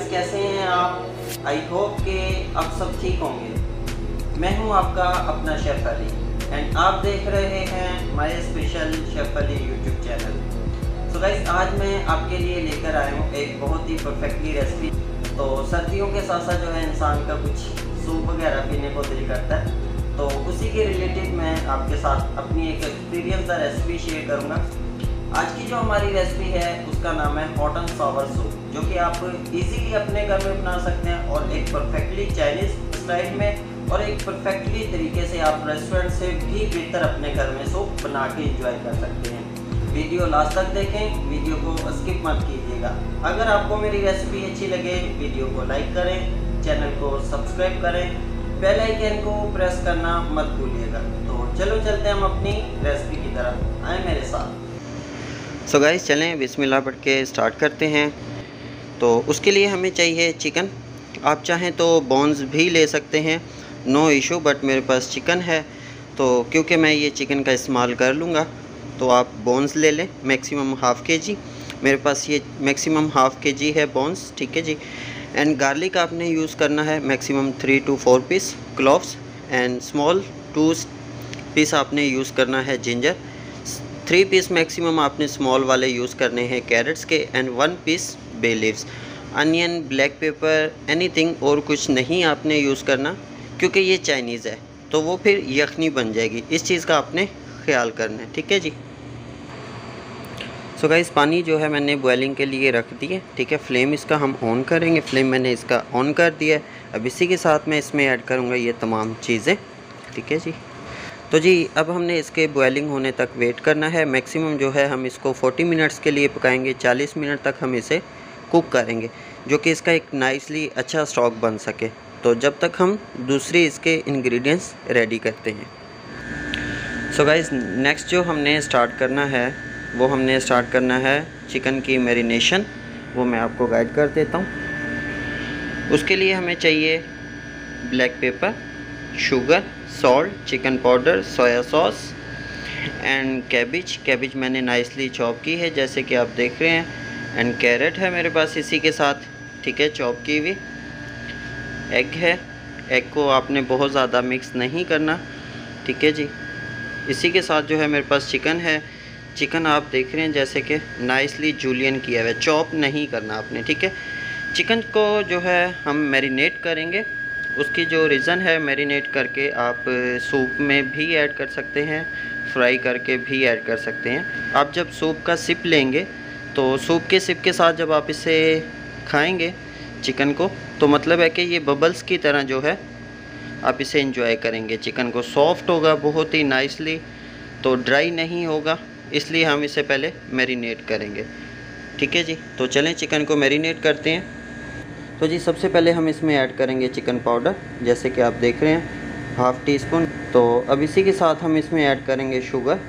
Guys कैसे हैं आप? आई होप के आप सब ठीक होंगे। मैं हूँ आपका अपना शेफ अली एंड आप देख रहे हैं my special chef Ali YouTube channel so so guys आज मैं आपके लिए लेकर आया हूँ एक बहुत ही परफेक्टली रेसिपी तो सर्दियों के साथ साथ जो है इंसान का कुछ सूप वगैरह पीने को दिल करता है। तो उसी के रिलेटेड मैं आपके साथ अपनी एक एक्सपीरियंस रेसिपी शेयर करूँगा। आज की जो हमारी रेसिपी है, उसका नाम है एंड सावर सूप जो कि आप इजीली अपने घर में बना सकते हैं और एक परफेक्टली चाइनीज़ स्टाइल में और एक परफेक्टली तरीके से आप रेस्टोरेंट से भी बेहतर अपने घर में सूप बना के इंजॉय कर सकते हैं। वीडियो लास्ट तक देखें वीडियो को स्किप मत कीजिएगा। अगर आपको मेरी रेसिपी अच्छी लगे वीडियो को लाइक करें चैनल को सब्सक्राइब करें बेल आइकन को प्रेस करना मत भूलिएगा। तो चलो चलते हैं हम अपनी रेसिपी की तरफ़। आए मेरे साथ। सो गाइस चलें, बिस्मिल्लाह पढ़ के स्टार्ट करते हैं। तो उसके लिए हमें चाहिए चिकन आप चाहें तो बॉन्स भी ले सकते हैं। नो इशू बट मेरे पास चिकन है। तो क्योंकि मैं ये चिकन का इस्तेमाल कर लूँगा तो आप बॉन्स ले लें मैक्सिमम हाफ़ के जी मेरे पास ये मैक्सिमम हाफ़ के जी है बॉन्स ठीक है जी? एंड गार्लिक आपने यूज़ करना है maximum three to four piece cloves and small two piece आपने यूज़ करना है जिंजर थ्री पीस मैक्सिमम आपने स्मॉल वाले यूज़ करने हैं कैरेट्स के and one piece bay leaves onion black pepper anything और कुछ नहीं आपने यूज़ करना, क्योंकि ये चाइनीज़ है तो वो फिर यखनी बन जाएगी। इस चीज़ का आपने ख्याल करना है, ठीक है जी? सो so गाइस पानी जो है मैंने बॉयलिंग के लिए रख दिया ठीक है? फ्लेम इसका हम ऑन करेंगे। फ्लेम मैंने इसका ऑन कर दिया है। अब इसी के साथ मैं इसमें ऐड करूँगा ये तमाम चीज़ें, ठीक है जी? तो जी, अब हमने इसके बॉयलिंग होने तक वेट करना है। मैक्सिमम जो है, हम इसको 40 मिनट्स के लिए पकाएँगे। 40 मिनट तक हम इसे कुक करेंगे, जो कि इसका एक नाइसली अच्छा स्टॉक बन सके। तो जब तक हम दूसरी इसके इंग्रेडिएंट्स रेडी करते हैं। सो गाइस नेक्स्ट जो हमने स्टार्ट करना है, वो हमने स्टार्ट करना है चिकन की मेरीनेशन वो मैं आपको गाइड कर देता हूँ। उसके लिए हमें चाहिए black pepper sugar salt chicken powder soya sauce and cabbage cabbage मैंने नाइसली चॉप की है, जैसे कि आप देख रहे हैं। एंड कैरेट है मेरे पास इसी के साथ, ठीक है चॉप की हुई। एग है। एग को आपने बहुत ज़्यादा मिक्स नहीं करना, ठीक है जी। इसी के साथ जो है मेरे पास चिकन है। चिकन आप देख रहे हैं, जैसे कि नाइसली जूलियन किया हुआ है। चॉप नहीं करना आपने, ठीक है। चिकन को जो है हम मैरिनेट करेंगे। उसकी जो रीज़न है मैरिनेट करके आप सूप में भी ऐड कर सकते हैं फ्राई करके भी ऐड कर सकते हैं। आप जब सूप का सिप लेंगे तो सूप के सिप के साथ जब आप इसे खाएँगे चिकन को तो मतलब है कि ये बबल्स की तरह जो है, आप इसे इंजॉय करेंगे। चिकन को सॉफ्ट होगा, बहुत ही नाइसली तो ड्राई नहीं होगा, इसलिए हम इसे पहले मैरिनेट करेंगे। ठीक है जी? तो चलें चिकन को मैरिनेट करते हैं। तो जी, सबसे पहले हम इसमें ऐड करेंगे चिकन पाउडर, जैसे कि आप देख रहे हैं, हाफ़ टी स्पून तो अब इसी के साथ हम इसमें ऐड करेंगे शुगर,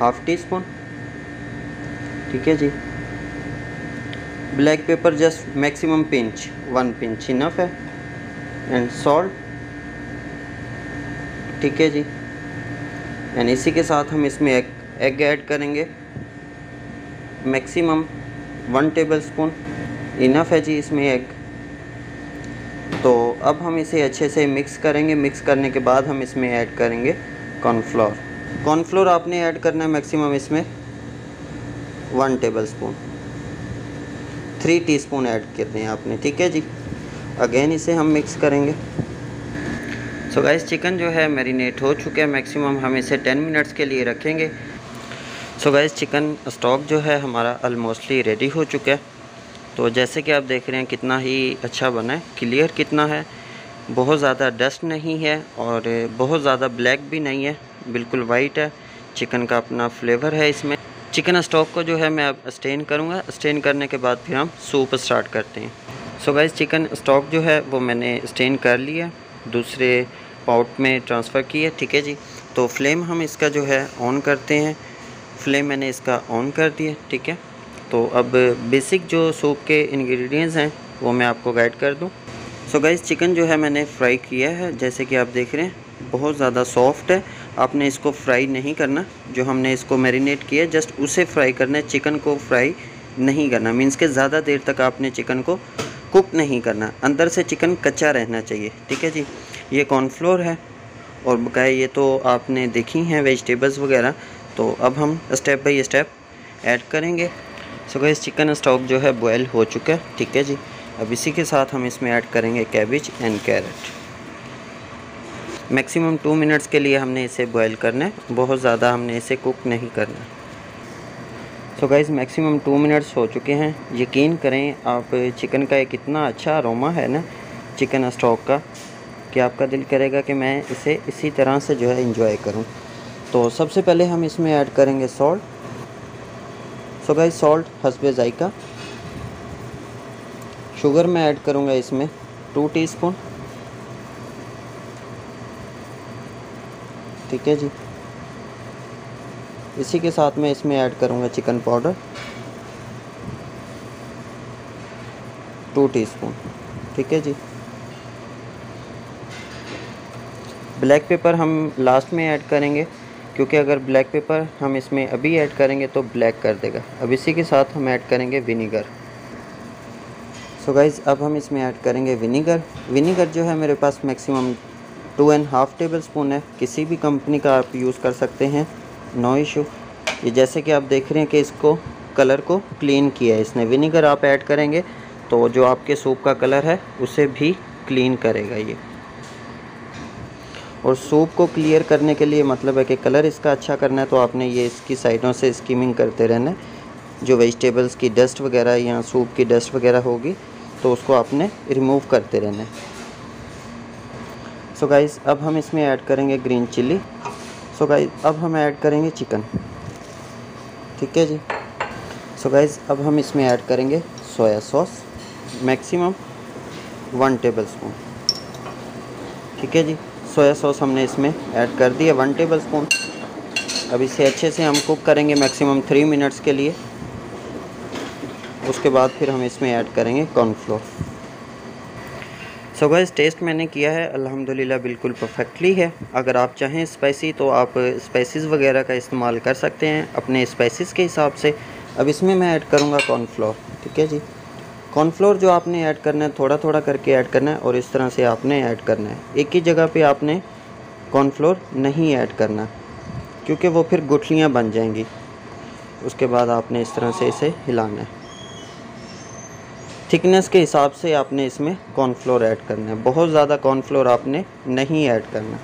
हाफ़ टी स्पून ठीक है जी। Black pepper just maximum pinch, one pinch enough है। And salt. ठीक है जी। एंड इसी के साथ हम इसमें एग एग ऐड करेंगे। Maximum one tablespoon. इनफ है जी इसमें एग अब हम इसे अच्छे से मिक्स करेंगे। मिक्स करने के बाद हम इसमें ऐड करेंगे कॉर्नफ्लोर कॉर्नफ्लोर आपने ऐड करना है मैक्सिमम इसमें one tablespoon three teaspoon add करने हैं आपने, ठीक है जी? अगेन इसे हम मिक्स करेंगे। सो so गाइस चिकन जो है मैरिनेट हो चुका है। मैक्सिमम हम इसे टेन मिनट्स के लिए रखेंगे। So so guys chicken stock जो है हमारा ऑलमोस्टली रेडी हो चुका है। तो जैसे कि आप देख रहे हैं, कितना ही अच्छा बना है। क्लियर कितना है। बहुत ज़्यादा डस्ट नहीं है और बहुत ज़्यादा ब्लैक भी नहीं है। बिल्कुल वाइट है। चिकन का अपना फ्लेवर है इसमें। चिकन स्टॉक को जो है मैं अब स्टेन करूँगा। स्टेन करने के बाद फिर हम सूप स्टार्ट करते हैं। So so guys chicken stock जो है, वो मैंने स्टेन कर लिया दूसरे पाउट में ट्रांसफ़र किया ठीक है जी? तो फ्लेम हम इसका जो है ऑन करते हैं। फ्लेम मैंने इसका ऑन कर दिया, ठीक है? तो अब बेसिक जो सूप के इंग्रेडिएंट्स हैं, वो मैं आपको गाइड कर दूँ। सो गाइस चिकन जो है मैंने फ्राई किया है, जैसे कि आप देख रहे हैं, बहुत ज़्यादा सॉफ्ट है। आपने इसको फ्राई नहीं करना, जो हमने इसको मैरिनेट किया जस्ट उसे फ्राई करना है चिकन को फ्राई नहीं करना। मीन्स के ज़्यादा देर तक आपने चिकन को कुक नहीं करना। अंदर से चिकन कच्चा रहना चाहिए, ठीक है जी? ये कॉर्नफ्लोर है, और बकाया ये तो आपने देखी हैं वेजिटेबल्स वगैरह। तो अब हम स्टेप बाई स्टेप ऐड करेंगे। सो गैस चिकन स्टॉक जो है बॉयल हो चुका है, ठीक है जी? अब इसी के साथ हम इसमें ऐड करेंगे cabbage and carrot maximum two minutes के लिए हमने इसे बॉयल करना है। बहुत ज़्यादा हमने इसे कुक नहीं करना so guys maximum two minutes हो चुके हैं। यकीन करें, आप चिकन का एक इतना अच्छा अरोमा है ना चिकन स्टॉक का, कि आपका दिल करेगा कि मैं इसे इसी तरह से जो है इंजॉय करूँ। तो सबसे पहले हम इसमें ऐड करेंगे सॉल्ट सो गाइस सॉल्ट हसबे जायका। शुगर मैं ऐड करूँगा इसमें टू टीस्पून ठीक है जी। इसी के साथ मैं इसमें ऐड करूँगा चिकन पाउडर टू टीस्पून ठीक है जी। ब्लैक पेपर हम लास्ट में ऐड करेंगे। क्योंकि अगर ब्लैक पेपर हम इसमें अभी ऐड करेंगे तो ब्लैक कर देगा। अब इसी के साथ हम ऐड करेंगे विनीगर सो so गाइज़ अब हम इसमें ऐड करेंगे विनीगर विनीगर जो है मेरे पास maximum two and half tablespoon है। किसी भी कंपनी का आप यूज़ कर सकते हैं। नो इशू ये जैसे कि आप देख रहे हैं कि इसको कलर को क्लीन किया है। इसने विनीगर आप ऐड करेंगे तो जो आपके सूप का कलर है, उसे भी क्लीन करेगा ये। और सूप को क्लियर करने के लिए मतलब है कि कलर इसका अच्छा करना है तो आपने ये इसकी साइडों से स्कीमिंग करते रहना जो वेजिटेबल्स की डस्ट वगैरह या सूप की डस्ट वगैरह होगी तो उसको आपने रिमूव करते रहना सो गाइस अब हम इसमें ऐड करेंगे ग्रीन चिल्ली सो गाइस अब हम ऐड करेंगे चिकन ठीक है जी? सो गाइस अब हम इसमें ऐड करेंगे soya sauce maximum one tablespoon ठीक है जी? सोया सॉस हमने इसमें ऐड कर दिया। वन टेबल स्पून अब इसे अच्छे से हम कुक करेंगे मैक्सिमम थ्री मिनट्स के लिए। उसके बाद फिर हम इसमें ऐड करेंगे कॉर्नफ्लोर सो गाइस टेस्ट मैंने किया है। अल्हम्दुलिल्लाह, बिल्कुल परफेक्टली है। अगर आप चाहें स्पाइसी तो आप स्पाइसेस वगैरह का इस्तेमाल कर सकते हैं अपने स्पाइसेस के हिसाब से। अब इसमें मैं ऐड करूँगा कॉर्नफ्लोर ठीक है जी? कॉर्नफ्लोर जो आपने ऐड करना है थोड़ा थोड़ा करके ऐड करना है और इस तरह से आपने ऐड करना है। एक ही जगह पे आपने कॉर्नफ्लोर नहीं ऐड करना, क्योंकि वो फिर गुठलियाँ बन जाएँगी। उसके बाद आपने इस तरह से इसे हिलाना है। थिकनेस के हिसाब से आपने इसमें कॉर्नफ्लोर ऐड करना है। बहुत ज़्यादा कॉर्नफ्लोर आपने नहीं ऐड करना।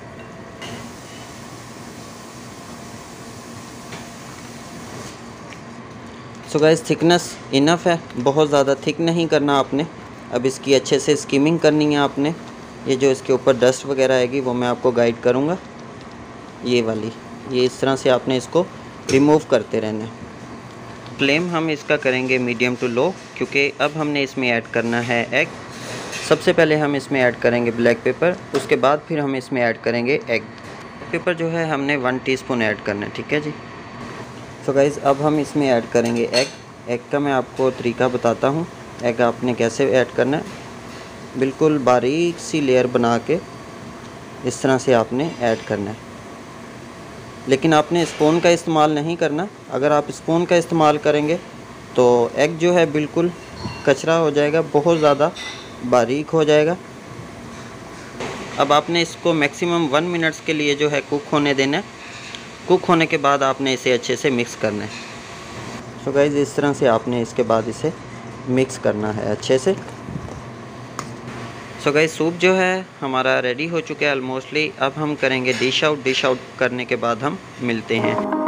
सो गाइस थिकनेस इनफ है। बहुत ज़्यादा थिक नहीं करना आपने। अब इसकी अच्छे से स्कीमिंग करनी है आपने। ये जो इसके ऊपर डस्ट वगैरह आएगी, वो मैं आपको गाइड करूँगा। ये वाली। ये इस तरह से आपने इसको रिमूव करते रहना है। फ्लेम हम इसका करेंगे मीडियम टू लो क्योंकि अब हमने इसमें ऐड करना है एग सबसे पहले हम इसमें ऐड करेंगे ब्लैक पेपर उसके बाद फिर हम इसमें ऐड करेंगे एग पेपर जो है, हमने वन टीस्पून ऐड करना है, ठीक है जी? सो गाइज़ अब हम इसमें ऐड करेंगे एग एग का मैं आपको तरीका बताता हूँ. एग आपने कैसे ऐड करना है? बिल्कुल बारीक सी लेयर बना के इस तरह से आपने ऐड करना है. लेकिन आपने स्पून का इस्तेमाल नहीं करना. अगर आप स्पून का इस्तेमाल करेंगे तो एग जो है बिल्कुल कचरा हो जाएगा, बहुत ज़्यादा बारीक हो जाएगा. अब आपने इसको मैक्सिमम वन मिनट्स के लिए जो है कुक होने देना है. कुक होने के बाद आपने इसे अच्छे से मिक्स करना है। सो गाइज़ इस तरह से आपने इसके बाद इसे मिक्स करना है अच्छे से। सो गाइज़ सूप जो है हमारा रेडी हो चुका है ऑलमोस्टली अब हम करेंगे डिश आउट डिश आउट करने के बाद हम मिलते हैं।